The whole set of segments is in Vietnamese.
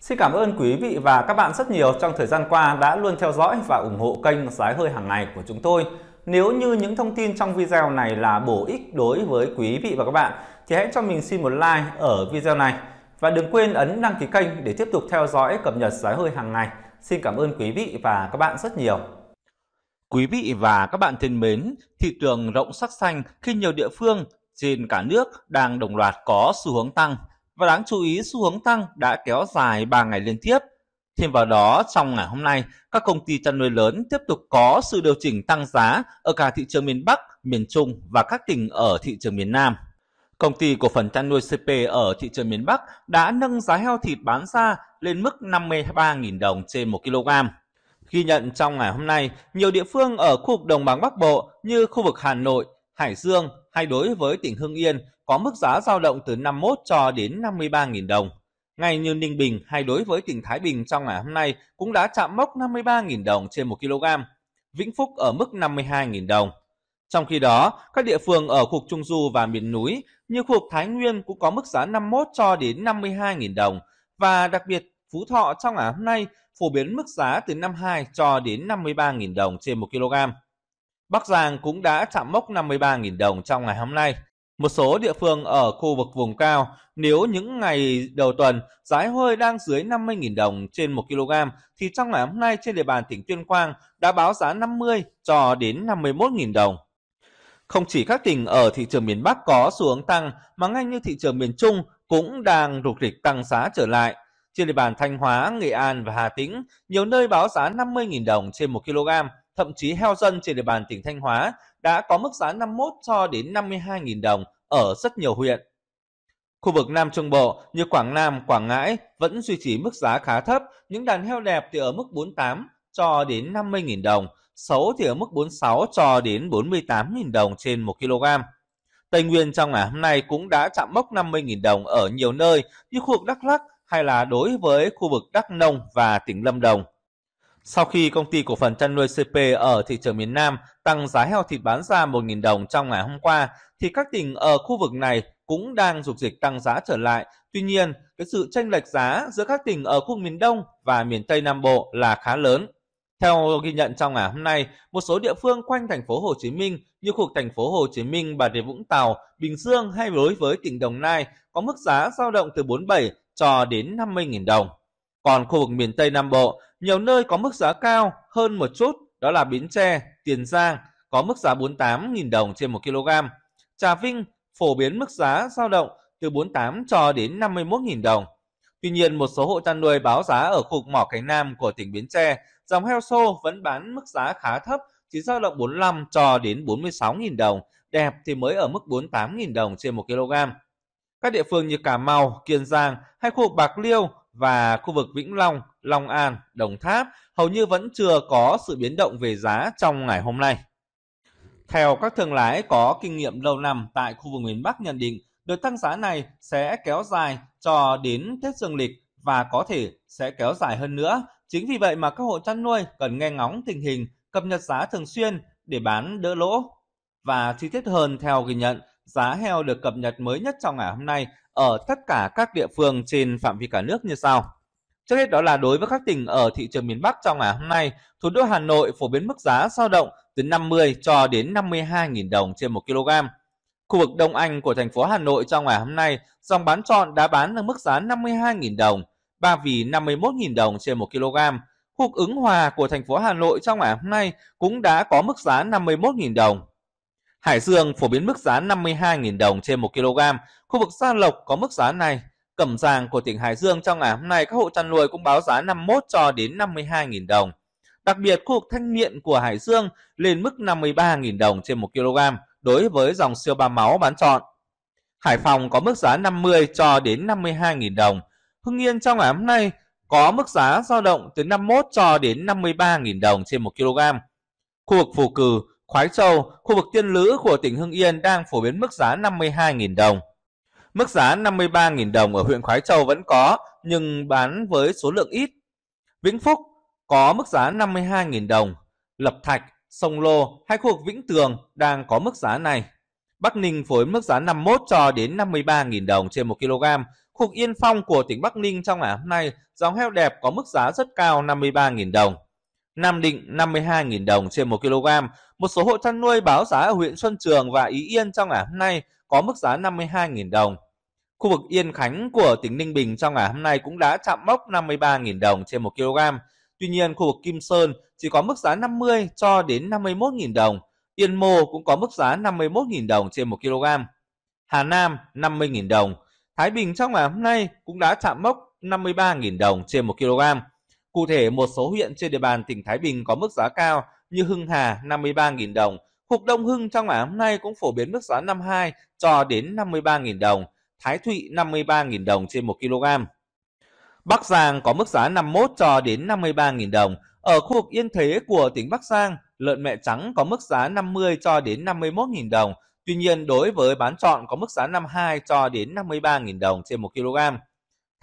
Xin cảm ơn quý vị và các bạn rất nhiều trong thời gian qua đã luôn theo dõi và ủng hộ kênh Giá hơi hàng ngày của chúng tôi. Nếu như những thông tin trong video này là bổ ích đối với quý vị và các bạn thì hãy cho mình xin một like ở video này và đừng quên ấn đăng ký kênh để tiếp tục theo dõi cập nhật giá hơi hàng ngày. Xin cảm ơn quý vị và các bạn rất nhiều. Quý vị và các bạn thân mến, thị trường rộng sắc xanh khi nhiều địa phương trên cả nước đang đồng loạt có xu hướng tăng và đáng chú ý xu hướng tăng đã kéo dài 3 ngày liên tiếp. Thêm vào đó, trong ngày hôm nay, các công ty chăn nuôi lớn tiếp tục có sự điều chỉnh tăng giá ở cả thị trường miền Bắc, miền Trung và các tỉnh ở thị trường miền Nam. Công ty cổ phần chăn nuôi CP ở thị trường miền Bắc đã nâng giá heo thịt bán ra lên mức 53.000 đồng trên 1 kg. Ghi nhận trong ngày hôm nay, nhiều địa phương ở khu vực đồng bằng Bắc Bộ như khu vực Hà Nội, Hải Dương hay đối với tỉnh Hưng Yên có mức giá giao động từ 51 cho đến 53.000 đồng. Ngay như Ninh Bình hay đối với tỉnh Thái Bình trong ngày hôm nay cũng đã chạm mốc 53.000 đồng trên 1 kg. Vĩnh Phúc ở mức 52.000 đồng. Trong khi đó, các địa phương ở khu Trung Du và miền núi như khu vực Thái Nguyên cũng có mức giá 51 cho đến 52.000 đồng và đặc biệt Phú Thọ trong ngày hôm nay phổ biến mức giá từ 52 cho đến 53.000 đồng trên 1 kg. Bắc Giang cũng đã chạm mốc 53.000 đồng trong ngày hôm nay. Một số địa phương ở khu vực vùng cao, nếu những ngày đầu tuần giá hơi đang dưới 50.000 đồng trên 1 kg, thì trong ngày hôm nay trên địa bàn tỉnh Tuyên Quang đã báo giá 50 cho đến 51.000 đồng. Không chỉ các tỉnh ở thị trường miền Bắc có xu hướng tăng, mà ngay như thị trường miền Trung cũng đang rục rịch tăng giá trở lại. Trên địa bàn Thanh Hóa, Nghệ An và Hà Tĩnh, nhiều nơi báo giá 50.000 đồng trên 1 kg, thậm chí heo dân trên địa bàn tỉnh Thanh Hóa đã có mức giá 51 cho đến 52.000 đồng ở rất nhiều huyện. Khu vực Nam Trung Bộ như Quảng Nam, Quảng Ngãi vẫn duy trì mức giá khá thấp, những đàn heo đẹp thì ở mức 48 cho đến 50.000 đồng, xấu thì ở mức 46 cho đến 48.000 đồng trên 1 kg. Tây Nguyên trong ngày hôm nay cũng đã chạm mốc 50.000 đồng ở nhiều nơi như khu vực Đắk Lắk hay là đối với khu vực Đắk Nông và tỉnh Lâm Đồng. Sau khi công ty cổ phần chăn nuôi CP ở thị trường miền Nam tăng giá heo thịt bán ra 1.000 đồng trong ngày hôm qua, thì các tỉnh ở khu vực này cũng đang dục dịch tăng giá trở lại. Tuy nhiên, cái sự chênh lệch giá giữa các tỉnh ở khu miền Đông và miền Tây Nam Bộ là khá lớn. Theo ghi nhận trong ngày hôm nay, một số địa phương quanh thành phố Hồ Chí Minh như khu vực thành phố Hồ Chí Minh, Bà Rịa Vũng Tàu, Bình Dương hay đối với tỉnh Đồng Nai có mức giá dao động từ 47 cho đến 50.000 đồng. Còn khu vực miền Tây Nam Bộ, nhiều nơi có mức giá cao hơn một chút, đó là Bến Tre, Tiền Giang có mức giá 48.000 đồng trên 1 kg. Trà Vinh phổ biến mức giá dao động từ 48 cho đến 51.000 đồng. Tuy nhiên, một số hộ chăn nuôi báo giá ở khu vực mỏ cánh Nam của tỉnh Bến Tre, dòng heo xô vẫn bán mức giá khá thấp, chỉ dao động 45 cho đến 46.000 đồng, đẹp thì mới ở mức 48.000 đồng trên 1 kg. Các địa phương như Cà Mau, Kiên Giang hay khu vực Bạc Liêu và khu vực Vĩnh Long, Long An, Đồng Tháp hầu như vẫn chưa có sự biến động về giá trong ngày hôm nay. Theo các thương lái có kinh nghiệm lâu năm tại khu vực miền Bắc nhận định, đợt tăng giá này sẽ kéo dài cho đến Tết Dương lịch và có thể sẽ kéo dài hơn nữa. Chính vì vậy mà các hộ chăn nuôi cần nghe ngóng tình hình, cập nhật giá thường xuyên để bán đỡ lỗ. Và chi tiết hơn theo ghi nhận, giá heo được cập nhật mới nhất trong ngày hôm nay ở tất cả các địa phương trên phạm vi cả nước như sau. Trước hết đó là đối với các tỉnh ở thị trường miền Bắc trong ngày hôm nay, thủ đô Hà Nội phổ biến mức giá dao động từ 50 cho đến 52.000 đồng trên 1 kg. Khu vực Đông Anh của thành phố Hà Nội trong ngày hôm nay, dòng bán trọn đã bán ở mức giá 52.000 đồng, Ba Vì 51.000 đồng trên 1 kg. Khu vực Ứng Hòa của thành phố Hà Nội trong ngày hôm nay cũng đã có mức giá 51.000 đồng. Hải Dương phổ biến mức giá 52.000 đồng trên 1 kg. Khu vực Gia Lộc có mức giá này. Cẩm Giàng của tỉnh Hải Dương trong ngày hôm nay các hộ chăn nuôi cũng báo giá 51 cho đến 52.000 đồng. Đặc biệt khu vực Thanh Miện của Hải Dương lên mức 53.000 đồng trên 1 kg đối với dòng siêu ba máu bán chọn. Hải Phòng có mức giá 50 cho đến 52.000 đồng. Hưng Yên trong ngày hôm nay có mức giá dao động từ 51 cho đến 53.000 đồng trên 1 kg. Khu vực Phù Cử, Khoái Châu, khu vực Tiên Lữ của tỉnh Hưng Yên đang phổ biến mức giá 52.000 đồng. Mức giá 53.000 đồng ở huyện Khoái Châu vẫn có nhưng bán với số lượng ít. Vĩnh Phúc có mức giá 52.000 đồng. Lập Thạch, Sông Lô hay khu vực Vĩnh Tường đang có mức giá này. Bắc Ninh phối mức giá 51 cho đến 53.000 đồng trên 1 kg. Khu vực Yên Phong của tỉnh Bắc Ninh trong ngày hôm nay, dòng heo đẹp có mức giá rất cao 53.000 đồng. Nam Định 52.000 đồng trên 1 kg. Một số hộ chăn nuôi báo giá ở huyện Xuân Trường và Ý Yên trong ngày hôm nay có mức giá 52.000 đồng. Khu vực Yên Khánh của tỉnh Ninh Bình trong ngày hôm nay cũng đã chạm mốc 53.000 đồng trên 1 kg. Tuy nhiên, khu vực Kim Sơn chỉ có mức giá 50 cho đến 51.000 đồng. Yên Mô cũng có mức giá 51.000 đồng trên 1 kg. Hà Nam 50.000 đồng. Thái Bình trong ngày hôm nay cũng đã chạm mốc 53.000 đồng trên 1 kg. Cụ thể, một số huyện trên địa bàn tỉnh Thái Bình có mức giá cao như Hưng Hà 53.000 đồng, Hục Đông Hưng trong ngày hôm nay cũng phổ biến mức giá 52 cho đến 53.000 đồng, Thái Thụy 53.000 đồng trên 1 kg. Bắc Giang có mức giá 51 cho đến 53.000 đồng. Ở khu vực Yên Thế của tỉnh Bắc Giang, lợn mẹ trắng có mức giá 50 cho đến 51.000 đồng. Tuy nhiên, đối với bán chọn có mức giá 52 cho đến 53.000 đồng trên 1 kg.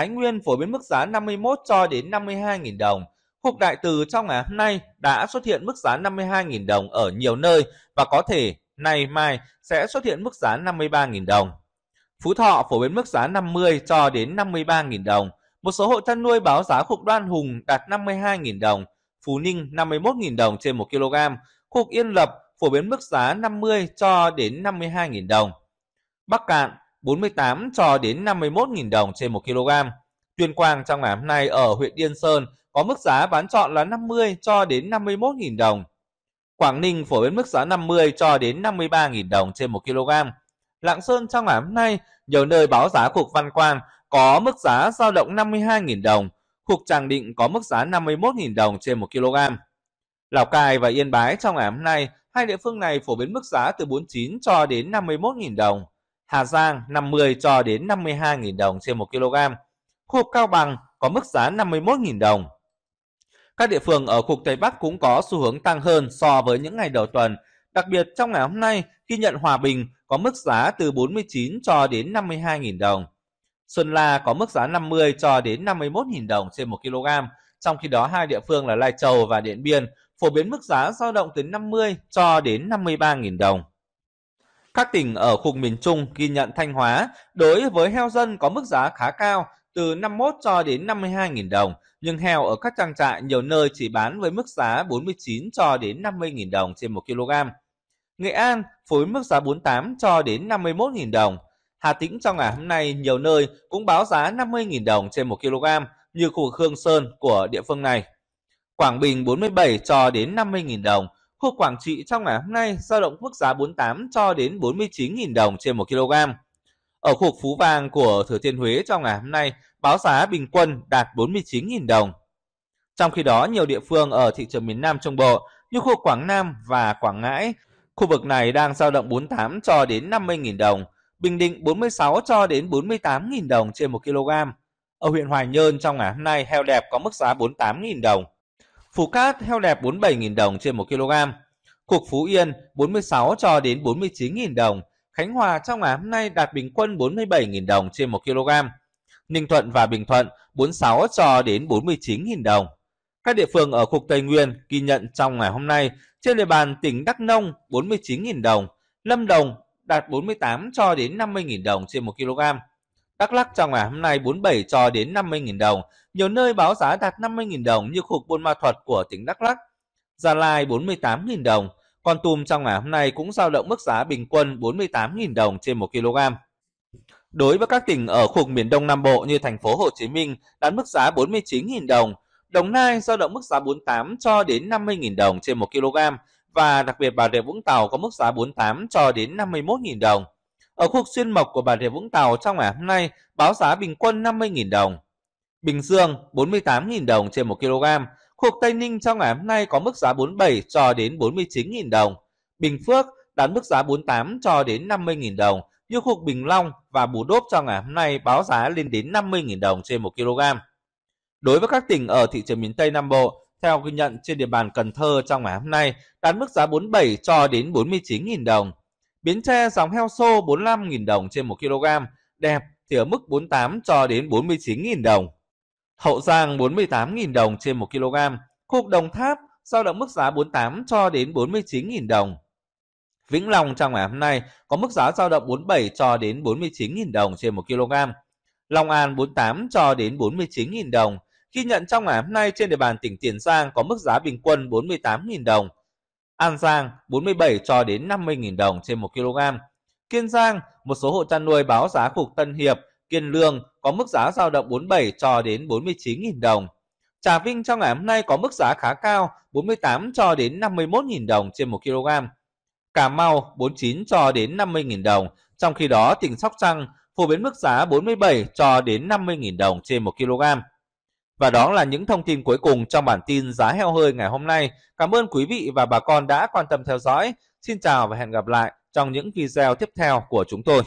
Thái Nguyên phổ biến mức giá 51 cho đến 52.000 đồng. Khu Đại Từ trong ngày hôm nay đã xuất hiện mức giá 52.000 đồng ở nhiều nơi và có thể nay mai sẽ xuất hiện mức giá 53.000 đồng. Phú Thọ phổ biến mức giá 50 cho đến 53.000 đồng. Một số hộ chăn nuôi báo giá khu Đoan Hùng đạt 52.000 đồng, Phú Ninh 51.000 đồng trên 1 kg, khu Yên Lập phổ biến mức giá 50 cho đến 52.000 đồng. Bắc Cạn 48 cho đến 51.000 đồng trên 1 kg. Tuyên Quang trong ngày hôm nay ở huyện Yên Sơn có mức giá bán chọn là 50 cho đến 51.000 đồng. Quảng Ninh phổ biến mức giá 50 cho đến 53.000 đồng trên 1 kg. Lạng Sơn trong ngày hôm nay, nhiều nơi báo giá cục Văn Quan có mức giá dao động 52.000 đồng, cục Tràng Định có mức giá 51.000 đồng trên 1 kg. Lào Cai và Yên Bái trong ngày hôm nay, hai địa phương này phổ biến mức giá từ 49 cho đến 51.000 đồng. Hà Giang 50 cho đến 52.000 đồng trên 1 kg. Khu vực Cao Bằng có mức giá 51.000 đồng. Các địa phương ở khu Tây Bắc cũng có xu hướng tăng hơn so với những ngày đầu tuần. Đặc biệt trong ngày hôm nay, ghi nhận Hòa Bình có mức giá từ 49 cho đến 52.000 đồng. Xuân La có mức giá 50 cho đến 51.000 đồng trên 1 kg. Trong khi đó hai địa phương là Lai Châu và Điện Biên phổ biến mức giá dao động từ 50 cho đến 53.000 đồng. Các tỉnh ở khu miền Trung ghi nhận Thanh Hóa đối với heo dân có mức giá khá cao từ 51 cho đến 52.000 đồng, nhưng heo ở các trang trại nhiều nơi chỉ bán với mức giá 49 cho đến 50.000 đồng trên 1 kg. Nghệ An phối mức giá 48 cho đến 51.000 đồng. Hà Tĩnh trong ngày hôm nay nhiều nơi cũng báo giá 50.000 đồng trên 1 kg như khu Hương Sơn của địa phương này. Quảng Bình 47 cho đến 50.000 đồng. Khu Quảng Trị trong ngày hôm nay giao động mức giá 48 cho đến 49.000 đồng trên 1 kg. Ở khu Phú vàng của Thừa Thiên Huế trong ngày hôm nay, báo giá bình quân đạt 49.000 đồng. Trong khi đó, nhiều địa phương ở thị trường miền Nam Trung Bộ như khu Quảng Nam và Quảng Ngãi, khu vực này đang giao động 48 cho đến 50.000 đồng, Bình Định 46 cho đến 48.000 đồng trên 1 kg. Ở huyện Hoài Nhơn trong ngày hôm nay, heo đẹp có mức giá 48.000 đồng. Phú Cát heo đẹp 47.000 đồng trên 1 kg. Cục Phú Yên 46 cho đến 49.000 đồng. Khánh Hòa trong ngày hôm nay đạt bình quân 47.000 đồng trên 1 kg. Ninh Thuận và Bình Thuận 46 cho đến 49.000 đồng. Các địa phương ở khu Tây Nguyên ghi nhận trong ngày hôm nay trên địa bàn tỉnh Đắk Nông 49.000 đồng, Lâm Đồng đạt 48 cho đến 50.000 đồng trên 1 kg. Đắk Lắk trong ngày hôm nay 47 cho đến 50.000 đồng, nhiều nơi báo giá đạt 50.000 đồng như khu vực Buôn Ma Thuật của tỉnh Đắk Lắk. Gia Lai 48.000 đồng, Con Tum trong ngày hôm nay cũng giao động mức giá bình quân 48.000 đồng trên 1 kg. Đối với các tỉnh ở khu vực miền Đông Nam Bộ như thành phố Hồ Chí Minh đạt mức giá 49.000 đồng, Đồng Nai giao động mức giá 48 cho đến 50.000 đồng trên 1 kg và đặc biệt Bà Rịa Vũng Tàu có mức giá 48 cho đến 51.000 đồng. Ở khu vực xuyên mộc của Bà Rịa Vũng Tàu trong ngày hôm nay báo giá bình quân 50.000 đồng. Bình Dương 48.000 đồng trên 1 kg. Khu vực Tây Ninh trong ngày hôm nay có mức giá 47 cho đến 49.000 đồng. Bình Phước đạt mức giá 48 cho đến 50.000 đồng. Như khu vực Bình Long và Bù Đốp trong ngày hôm nay báo giá lên đến 50.000 đồng trên 1 kg. Đối với các tỉnh ở thị trường miền Tây Nam Bộ, theo ghi nhận trên địa bàn Cần Thơ trong ngày hôm nay đạt mức giá 47 cho đến 49.000 đồng. Bến Tre dòng heo xô 45.000 đồng trên 1 kg, đẹp thì ở mức 48 cho đến 49.000 đồng. Hậu Giang 48.000 đồng trên 1 kg, khu Đồng Tháp dao động mức giá 48 cho đến 49.000 đồng. Vĩnh Long trong ngày hôm nay có mức giá dao động 47 cho đến 49.000 đồng trên 1 kg. Long An 48 cho đến 49.000 đồng. Ghi nhận trong ngày hôm nay trên địa bàn tỉnh Tiền Giang có mức giá bình quân 48.000 đồng. An Giang 47 cho đến 50.000 đồng trên 1 kg. Kiên Giang, một số hộ chăn nuôi báo giá cục Tân Hiệp, Kiên Lương có mức giá dao động 47 cho đến 49.000 đồng. Trà Vinh trong ngày hôm nay có mức giá khá cao, 48 cho đến 51.000 đồng trên 1 kg. Cà Mau 49 cho đến 50.000 đồng, trong khi đó tỉnh Sóc Trăng phổ biến mức giá 47 cho đến 50.000 đồng trên 1 kg. Và đó là những thông tin cuối cùng trong bản tin giá heo hơi ngày hôm nay. Cảm ơn quý vị và bà con đã quan tâm theo dõi. Xin chào và hẹn gặp lại trong những video tiếp theo của chúng tôi.